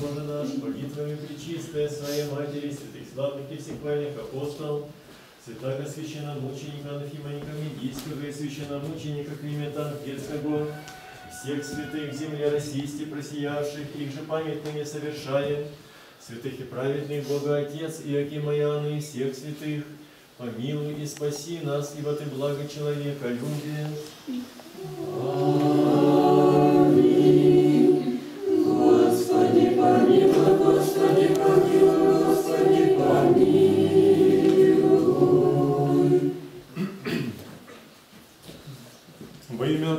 Боже наш, молитвами Пречистая Своей Матери, святых славных и всехвальных апостолов, святаго священномученика Анафиманика Медийского и священномученика Климента Анфетского, всех святых в земле российсти просиявших, их же памятными совершая, святых и праведных Бога Отец и Акимаяна и всех святых, помилуй и спаси нас, ибо Ты благо человека любишь. Господи,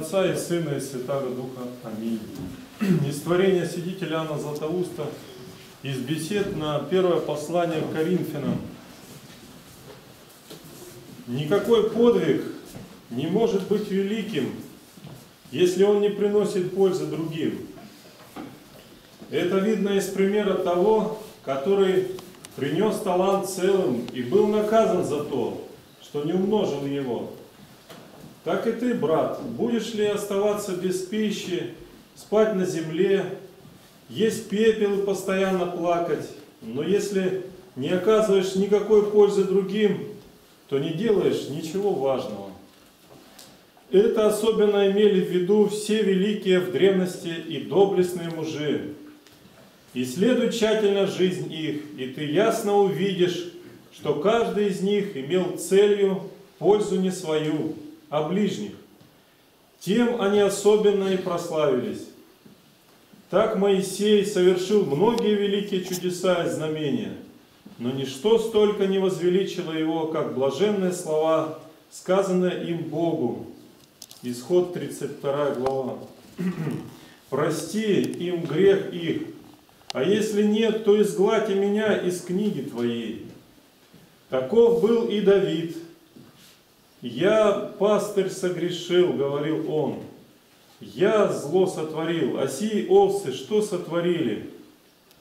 Отца и Сына и Святаго Духа. Аминь. Из творения свидетеля Иоанна Златоуста, из бесед на первое послание к Коринфянам. Никакой подвиг не может быть великим, если он не приносит пользы другим. Это видно из примера того, который принес талант целым и был наказан за то, что не умножил его. Так и ты, брат, будешь ли оставаться без пищи, спать на земле, есть пепел и постоянно плакать, но если не оказываешь никакой пользы другим, то не делаешь ничего важного. Это особенно имели в виду все великие в древности и доблестные мужи. Исследуй тщательно жизнь их, и ты ясно увидишь, что каждый из них имел целью пользу не свою, а ближних. Тем они особенно и прославились. Так Моисей совершил многие великие чудеса и знамения, но ничто столько не возвеличило его, как блаженные слова, сказанные им Богу. Исход 32 глава. «Прости им грех их, а если нет, то изгладь и меня из книги твоей». Таков был и Давид. «Я, пастырь, согрешил», — говорил он, — «я зло сотворил, а сии овцы что сотворили?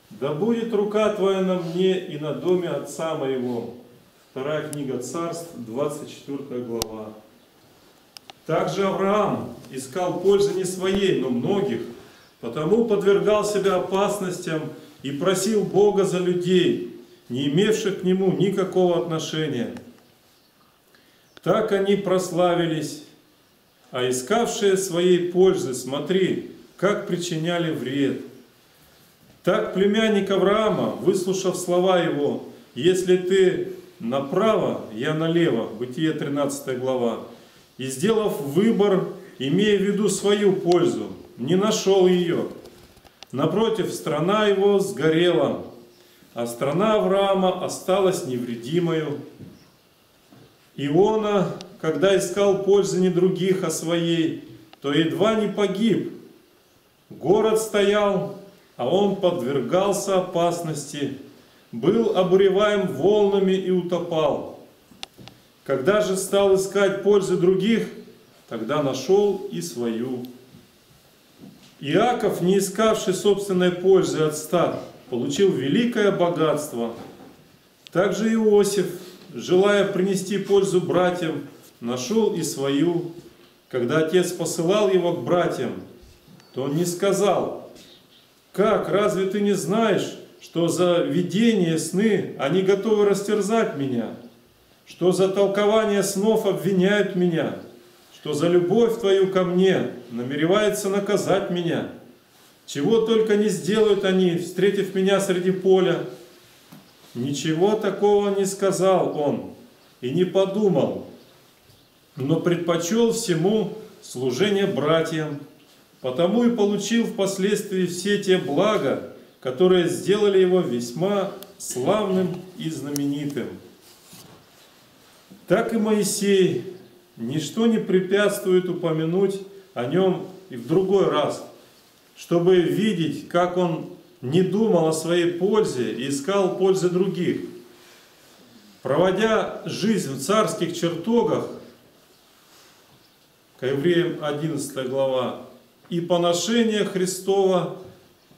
Да будет рука твоя на мне и на доме отца моего». Вторая книга Царств, 24 глава. Также Авраам искал пользы не своей, но многих, потому подвергал себя опасностям и просил Бога за людей, не имевших к нему никакого отношения. Так они прославились, а искавшие своей пользы, смотри, как причиняли вред. Так племянник Авраама, выслушав слова его, «Если ты направо, я налево», Бытие 13 глава, и сделав выбор, имея в виду свою пользу, не нашел ее. Напротив, страна его сгорела, а страна Авраама осталась невредимою. Иона, когда искал пользы не других, а своей, то едва не погиб. Город стоял, а он подвергался опасности, был обуреваем волнами и утопал. Когда же стал искать пользы других, тогда нашел и свою. Иаков, не искавший собственной пользы от стад, получил великое богатство. Также Иосиф, желая принести пользу братьям, нашел и свою. Когда отец посылал его к братьям, то он не сказал, «Как, разве ты не знаешь, что за видение сны они готовы растерзать меня?» что за толкование снов обвиняют меня, что за любовь Твою ко мне намеревается наказать меня. Чего только не сделают они, встретив меня среди поля. Ничего такого не сказал он и не подумал, но предпочел всему служение братьям, потому и получил впоследствии все те блага, которые сделали его весьма славным и знаменитым. Так и Моисей, ничто не препятствует упомянуть о нем и в другой раз, чтобы видеть, как он не думал о своей пользе и искал пользы других. Проводя жизнь в царских чертогах, к евреям 11 глава, и поношение Христова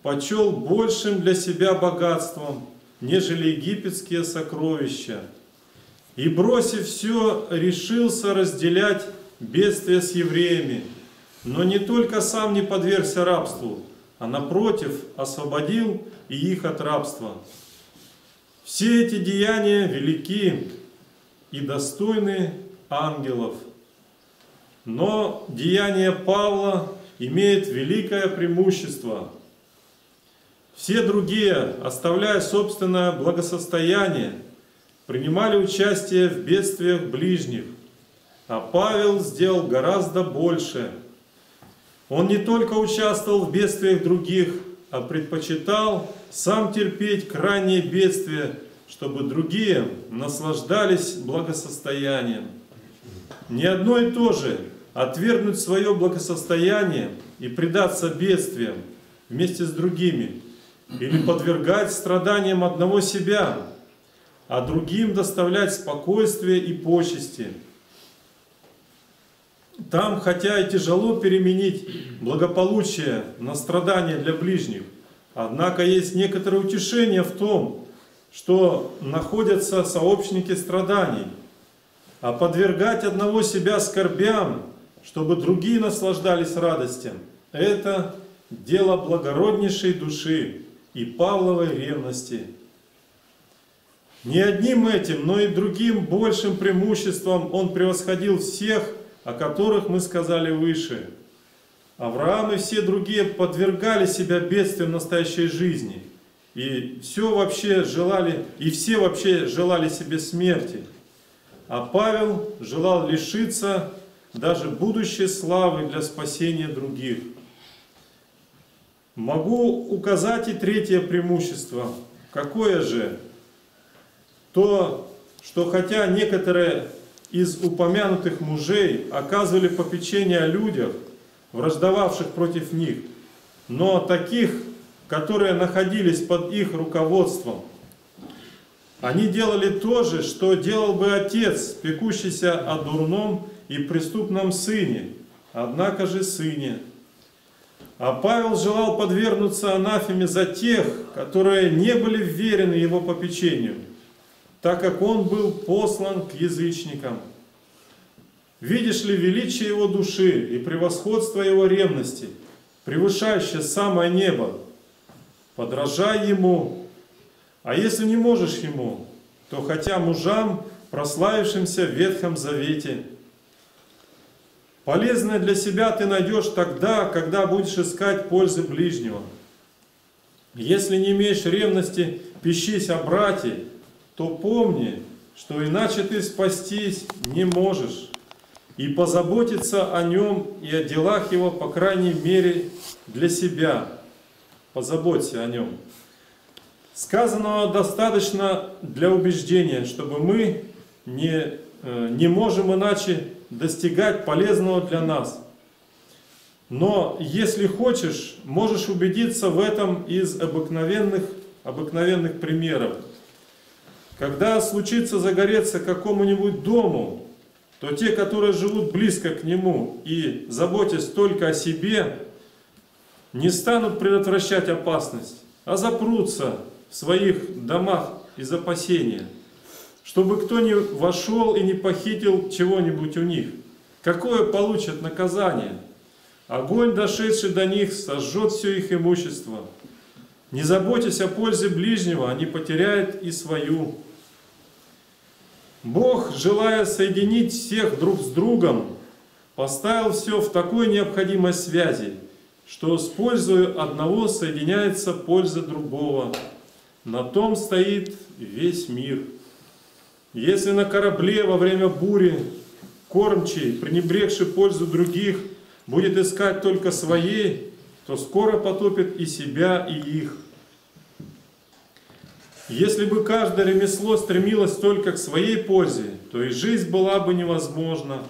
почел большим для себя богатством, нежели египетские сокровища – и, бросив все, решился разделять бедствие с евреями, но не только сам не подвергся рабству, а напротив освободил и их от рабства. Все эти деяния велики и достойны ангелов. Но деяние Павла имеет великое преимущество. Все другие, оставляя собственное благосостояние, принимали участие в бедствиях ближних, а Павел сделал гораздо больше. Он не только участвовал в бедствиях других, а предпочитал сам терпеть крайние бедствия, чтобы другие наслаждались благосостоянием. Не одно и то же отвергнуть свое благосостояние и предаться бедствиям вместе с другими, или подвергать страданиям одного себя, а другим доставлять спокойствие и почести. Там, хотя и тяжело переменить благополучие на страдания для ближних, однако есть некоторое утешение в том, что находятся сообщники страданий, а подвергать одного себя скорбям, чтобы другие наслаждались радостям, это дело благороднейшей души и Павловой ревности. Не одним этим, но и другим большим преимуществом он превосходил всех, о которых мы сказали выше. Авраам и все другие подвергали себя бедствиям настоящей жизни. И все вообще желали, и все вообще желали себе смерти. А Павел желал лишиться даже будущей славы для спасения других. Могу указать и третье преимущество. Какое же? То, что хотя некоторые из упомянутых мужей оказывали попечение о людях, враждовавших против них, но таких, которые находились под их руководством, они делали то же, что делал бы отец, пекущийся о дурном и преступном сыне, однако же сыне. А Павел желал подвергнуться анафеме за тех, которые не были вверены его попечению, так как он был послан к язычникам. Видишь ли величие его души и превосходство его ревности, превышающее самое небо? Подражай ему, а если не можешь ему, то хотя мужам, прославившимся в Ветхом Завете – Полезное для себя ты найдешь тогда, когда будешь искать пользы ближнего. Если не имеешь ревности, пищись о брате, то помни, что иначе ты спастись не можешь. И позаботиться о нем и о делах его, по крайней мере, для себя. Позаботься о нем. Сказанного достаточно для убеждения, чтобы мы не, э, не можем иначе достигать полезного для нас. Но если хочешь, можешь убедиться в этом из обыкновенных, обыкновенных примеров. Когда случится загореться какому-нибудь дому, то те, которые живут близко к нему и заботясь только о себе, не станут предотвращать опасность, а запрутся в своих домах из опасения – чтобы кто не вошел и не похитил чего-нибудь у них. Какое получат наказание? Огонь, дошедший до них, сожжет все их имущество. Не заботясь о пользе ближнего, они потеряют и свою. Бог, желая соединить всех друг с другом, поставил все в такой необходимой связи, что с пользой одного соединяется польза другого. На том стоит весь мир. Если на корабле во время бури кормчий, пренебрегший пользу других, будет искать только своей, то скоро потопит и себя, и их. Если бы каждое ремесло стремилось только к своей пользе, то и жизнь была бы невозможна.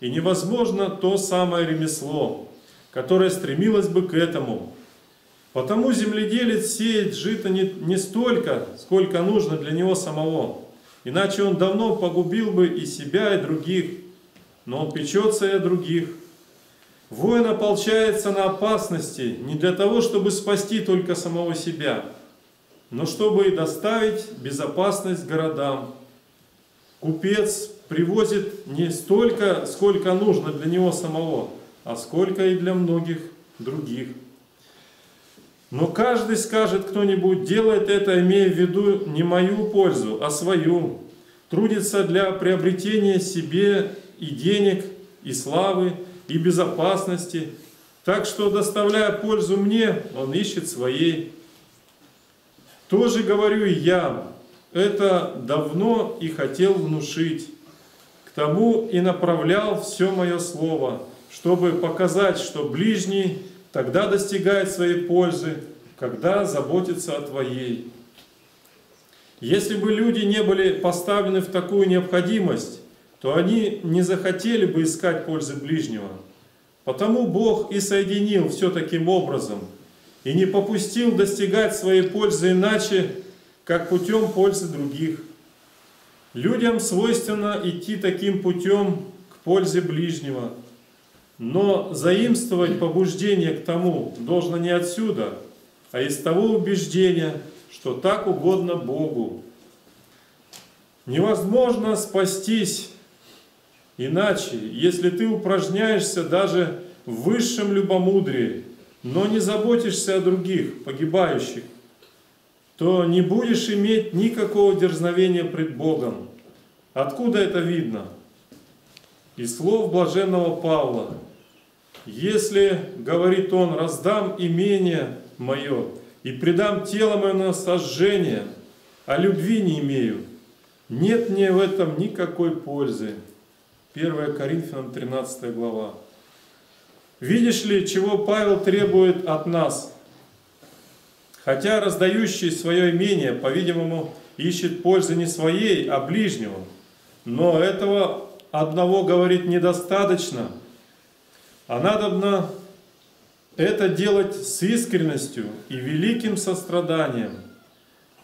И невозможно то самое ремесло, которое стремилось бы к этому. Потому земледелец сеет жито не, не столько, сколько нужно для него самого. Иначе он давно погубил бы и себя, и других. Но он печется и о других. Воин ополчается на опасности не для того, чтобы спасти только самого себя, но чтобы и доставить безопасность городам. Купец привозит не столько, сколько нужно для него самого, а сколько и для многих других. Но каждый скажет кто-нибудь, делает это, имея в виду не мою пользу, а свою. Трудится для приобретения себе и денег, и славы, и безопасности. Так что, доставляя пользу мне, он ищет своей. Тоже говорю я, это давно и хотел внушить. К тому и направлял все мое слово, чтобы показать, что ближний тогда достигает своей пользы, когда заботится о твоей. Если бы люди не были поставлены в такую необходимость, то они не захотели бы искать пользы ближнего. Потому Бог и соединил все таким образом, и не попустил достигать своей пользы иначе, как путем пользы других. Людям свойственно идти таким путем к пользе ближнего, но заимствовать побуждение к тому должно не отсюда, а из того убеждения, что так угодно Богу. Невозможно спастись иначе, если ты упражняешься даже в высшем любомудрии, но не заботишься о других, погибающих, то не будешь иметь никакого дерзновения пред Богом. Откуда это видно? Из слов блаженного Павла. Если, говорит он, раздам имение мое и предам тело мое на сожжение, а любви не имею, нет мне в этом никакой пользы. 1 Коринфянам 13 глава. Видишь ли, чего Павел требует от нас? Хотя раздающий свое имение, по-видимому, ищет пользы не своей, а ближнего. Но этого одного, говорит, недостаточно. А надобно это делать с искренностью и великим состраданием.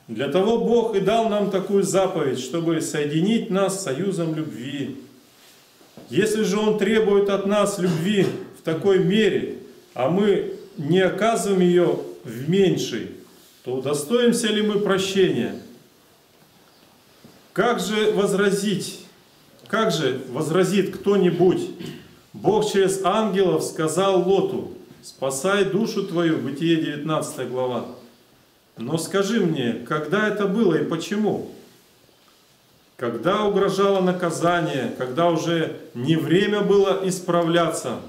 Для того Бог и дал нам такую заповедь, чтобы соединить нас союзом любви. Если же Он требует от нас любви такой мере, а мы не оказываем ее в меньшей, то удостоимся ли мы прощения? Как же возразить? Как же возразит кто-нибудь? Бог через ангелов сказал Лоту, спасай душу твою, Бытие 19 глава. Но скажи мне, когда это было и почему? Когда угрожало наказание, когда уже не время было исправляться,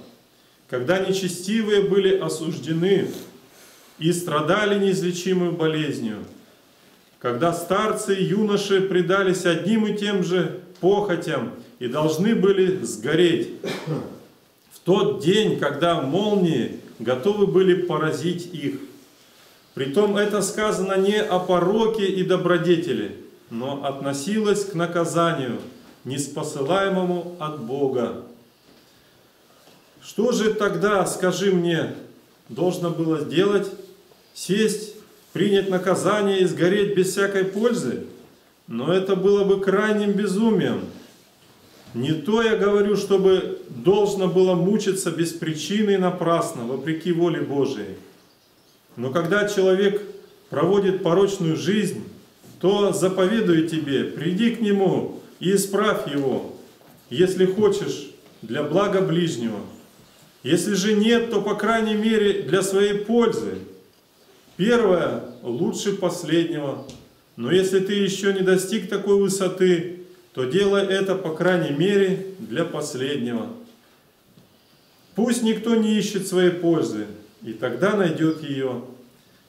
когда нечестивые были осуждены и страдали неизлечимой болезнью, когда старцы и юноши предались одним и тем же похотям и должны были сгореть, в тот день, когда молнии готовы были поразить их. Притом это сказано не о пороке и добродетели – но относилась к наказанию, неспосылаемому от Бога. Что же тогда, скажи мне, должно было сделать? Сесть, принять наказание и сгореть без всякой пользы? Но это было бы крайним безумием. Не то я говорю, чтобы должно было мучиться без причины и напрасно, вопреки воле Божией. Но когда человек проводит порочную жизнь, то заповедую тебе, приди к нему и исправь его, если хочешь, для блага ближнего. Если же нет, то, по крайней мере, для своей пользы. Первое лучше последнего. Но если ты еще не достиг такой высоты, то делай это, по крайней мере, для последнего. Пусть никто не ищет своей пользы, и тогда найдет ее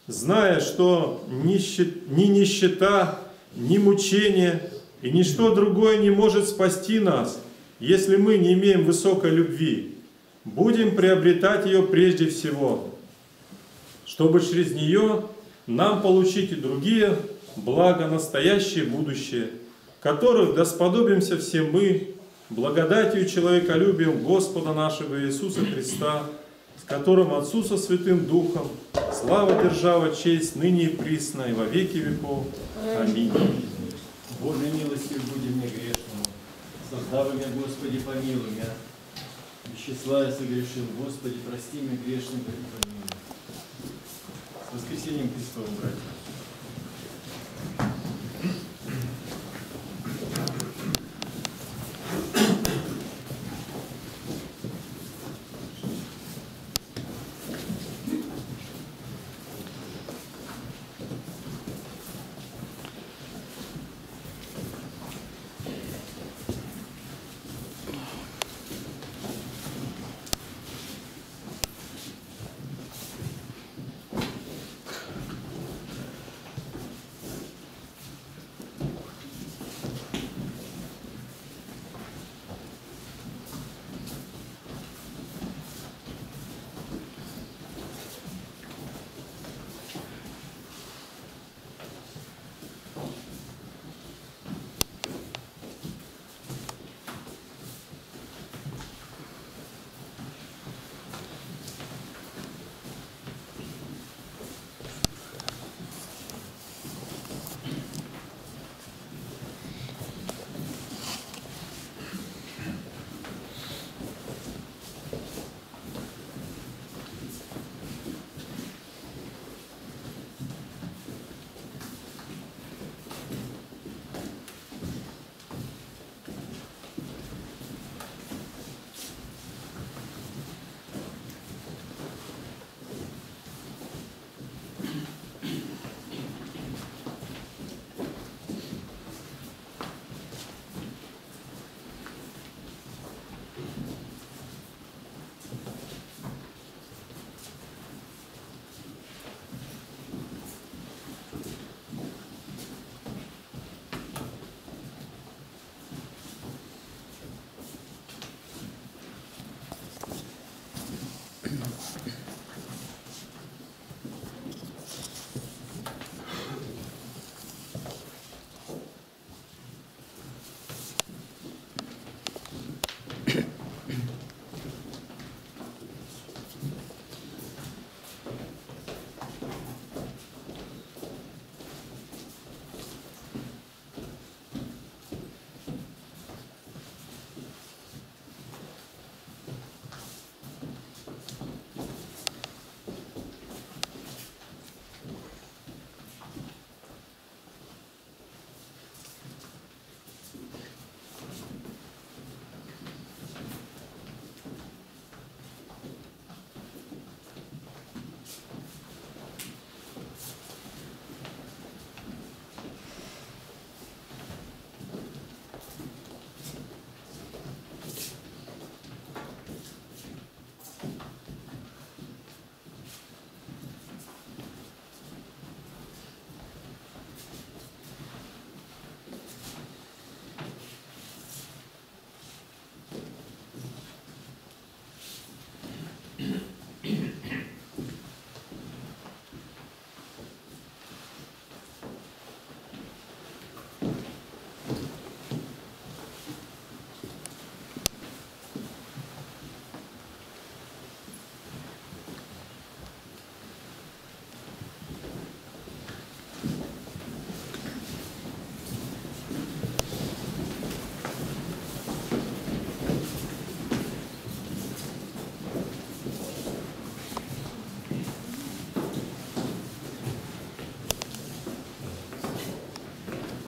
зная, что ни нищета, ни мучение и ничто другое не может спасти нас, если мы не имеем высокой любви. Будем приобретать ее прежде всего, чтобы через нее нам получить и другие блага, настоящее будущее, которых досподобимся все мы, благодатью человеколюбием Господа нашего Иисуса Христа, которым Отцу со Святым Духом, слава, держава, честь, ныне и присно, и во веки веков. Аминь. Божьей милостью будем мне грешному. Создав меня, Господи, помилуй меня. Вещества я согрешил, Господи, прости меня грешным и помилуй. С воскресением Христовым, братья.